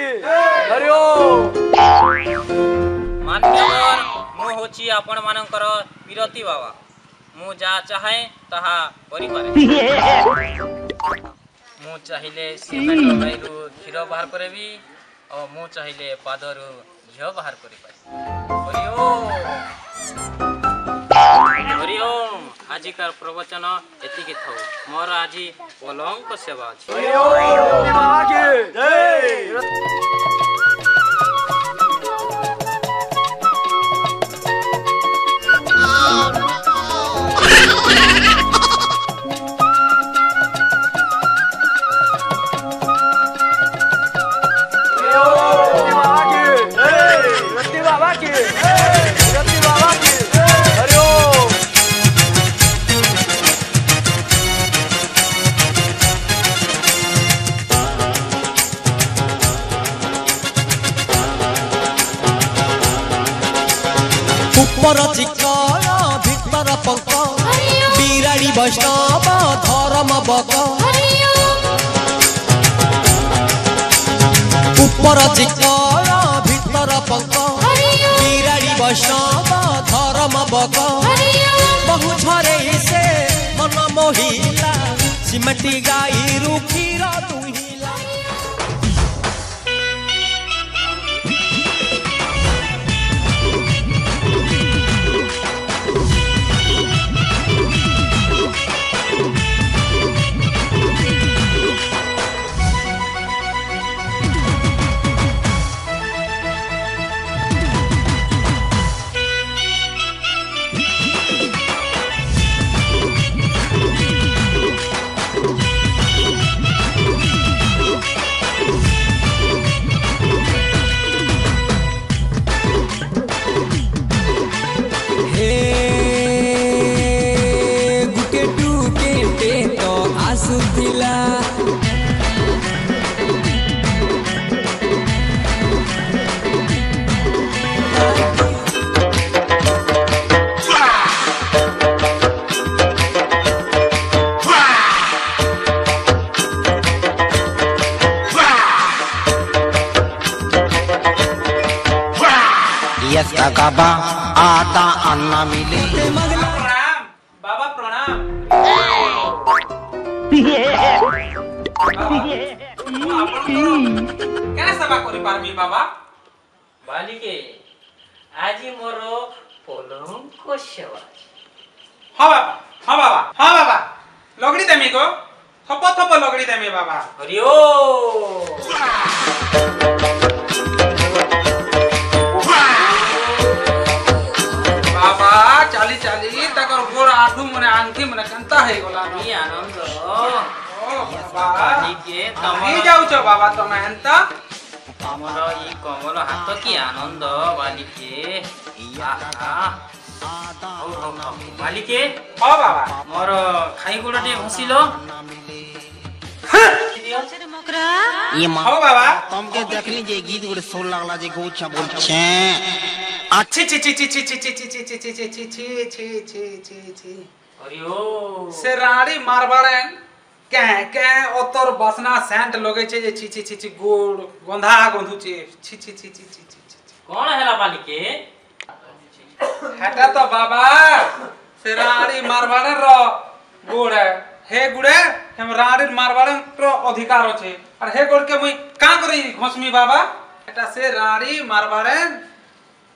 बाबा की रत्ती बाबा की हरिओ ମାନ୍ୟବର ମୁଁ ହେଉଛି ଆପଣମାନଙ୍କର ବିରତି ବାବା ମୁଁ ଯାହା ଚାହେଁ ତାହା କରିପାରେ ମୁଁ ଚାହିଁଲେ ସିମେଣ୍ଟ ଗାଈରୁ କ୍ଷୀର ବାହାର କରିବି ଓ ମୁଁ ଚାହିଁଲେ ପାଦରୁ ଝିଅ ବାହାର କରିପାରିବି ଆଜିକାର ପ୍ରବଚନ ଏତିକି ଥାଉ ମୋର ଆଜି ପଲଙ୍କ ସେବା ଅଛି ଉପର ଚିକଣ ଭିତର ପଙ୍କ ବିରାଡ଼ି ବୈଷ୍ଣବ ଧରମ ବକ ଉପର ଚିକଣ ଭିତର ପଙ୍କ ବିରାଡ଼ି ବୈଷ୍ଣବ ଧରମ ବକ ବହୁ ଝରେ ସେ ମନ ମୋହିଲା ସିମେଣ୍ଟି ଗାଈରୁ କ୍ଷୀର ଦୁହିଲା একটা কাবা আটা আন্না মিলে বাবা প্রণাম কেন সেবা করি পারবি বাবা বালিকে আজি মোর পলঙ্ক সেবা হ বাবা হ বাবা হ হরি ও ମାନେ କେନ୍ତା ହେଇଗଲା କି ଆନନ୍ଦ ଓ ବାବା ବାଲିକେ ହେଇ ତମର ଯାଉଛ ବାବା ତମେ ହେନ୍ତା ତମର ଇ କମଲ ହାତ କି ଆନନ୍ଦ ବାଲିକେ ଆହା। ହଉ, ହଉ, ହଉ। ବାଲିକେ ହଁ ବାବା ମୋର ଖାଇ ଗୋଡ଼ ଟିକେ ଘଷିଲ ये माँ ହଁ ବାବା तुमके देखली जे गीत गुड़े सोल लगला जे गौचा बोलछे ছি ছি ছি ছি ছি ছি ছি ছি ছি ছি ছি ছি ছি ছি ছি ছি ছি सेराड़ी मारबाड़ेन। कह कह ओतर बसना सेंट लगे छे जे छी छी छी छी गोड़ गोंधा गोंधु छे। छी छी छी छी छी छी कोन हेला पानी के हटा तो बाबा। सेराड़ी मारबाड़े रो गोड़। है हे गुड़े हम राड़ी मारबाड़े रो अधिकार छे। और हे गोड़ के मई का करी घोसमी बाबा? এটা সে রাড়ি মারবারেন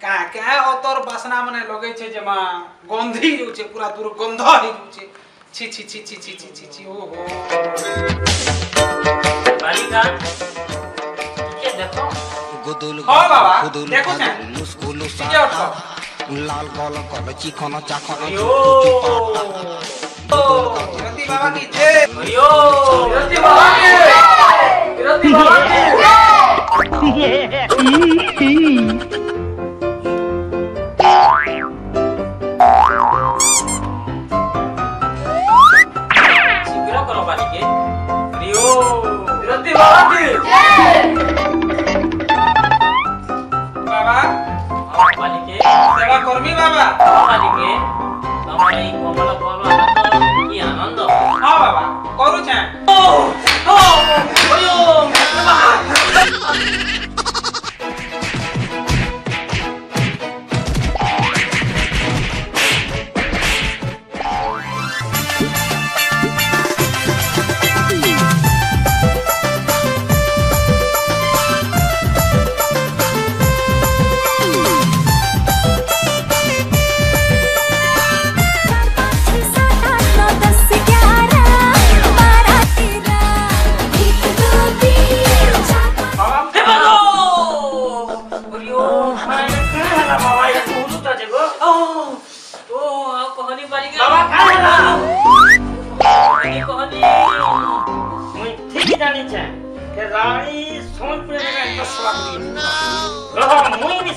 କାକେ ଅତର ବାସ୍ନା ମାନେ ଲଗେଇଛେ ଯେ ମା ଗନ୍ଧି ଯାଉଛେ ପୁରା ଦୁର୍ଗନ୍ଧ ହେଇଯାଉଛେ ଛି ଛି ଛି ଛି ଛି ଛି ଛି ଛି ଓହୋ ବାଲିକା ଟିକେ ଦେଖ গুদুল গুদুল মুসকুল লাল গল কল চিকন চাকন রতি বাবা কি জে রতি বাবা কি রতি বাবা কি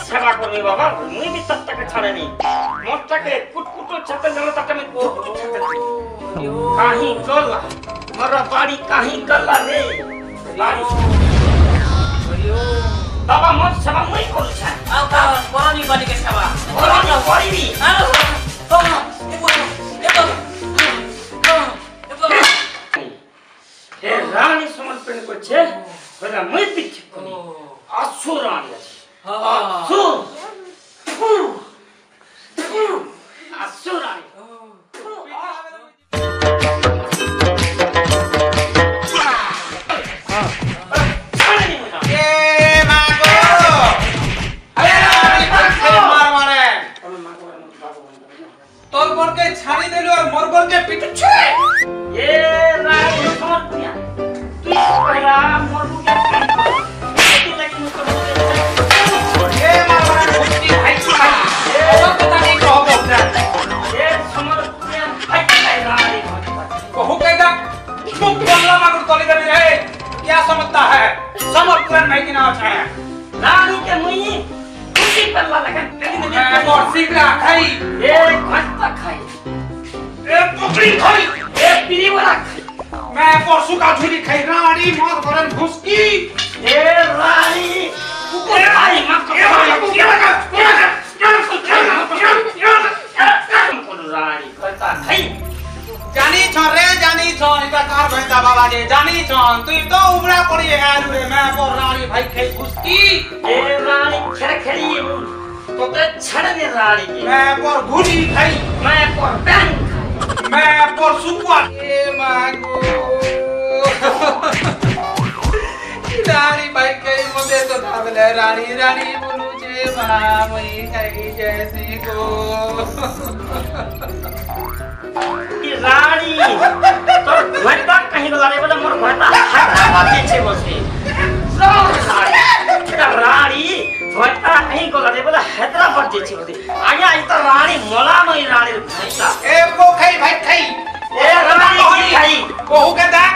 সেবা করবে বাবা আমি বিচারটাকে ছাড়েনি। মোটটাকে কুটকুটোর ছাতে যেন তাকে আমি কাহি গলা মরা বাড়ি কাহি গলা রে। বাবা মোট সেবা মুই করছে। আও তা বড়নি বাড়িকে সেবা। বড়নি বড়নি plan making out here. Lalu ke mui, kusi perla lagan. Jadi dia morsi pe akhai. Ye khasta khai. Ye pokri khai. Ye piri wala khai. मैं परसों का झूली खाई रानी मौत भरन घुसकी ये रानी कुकर आई मत करो भाई खेल कुश्ती ए रानी छड़ खड़ी तो ते छड़ दे रानी की। मैं पर घुड़ी खाई। मैं पर पैन मैं पर सुकुआ। ए मांगो। रानी भाई के मुझे तो नाम ले रानी रानी बोलू जे मामई खाई जैसी को। रानी ક્ષેત્રફળ જે છે બધી અહીંયા અહીં તો રાણી મોલામય રાણી ભાઈતા એ બોખાઈ ભાઈ થઈ એ રાણી ભાઈ બહુ કદા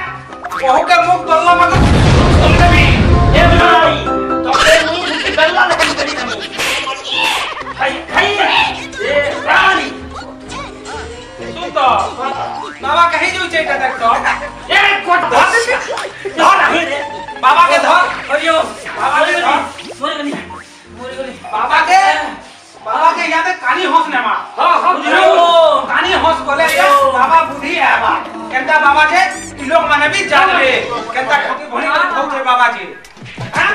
બહુ કે મુખ બલ્લા મગ તમને બી એ રાણી તમને મુખ બલ્લા ને કરી કરી તમે ખાઈ ખાઈ એ રાણી શું તો બાબા કહી દઉં છે કદક તો એ કોટ ધર ધર બાબા કે ધર અયો બાબા केंता बाबा जे ई लोग माने भी जान रे केंता खोटी भोनी के ठोक रे बाबा जी हाँ?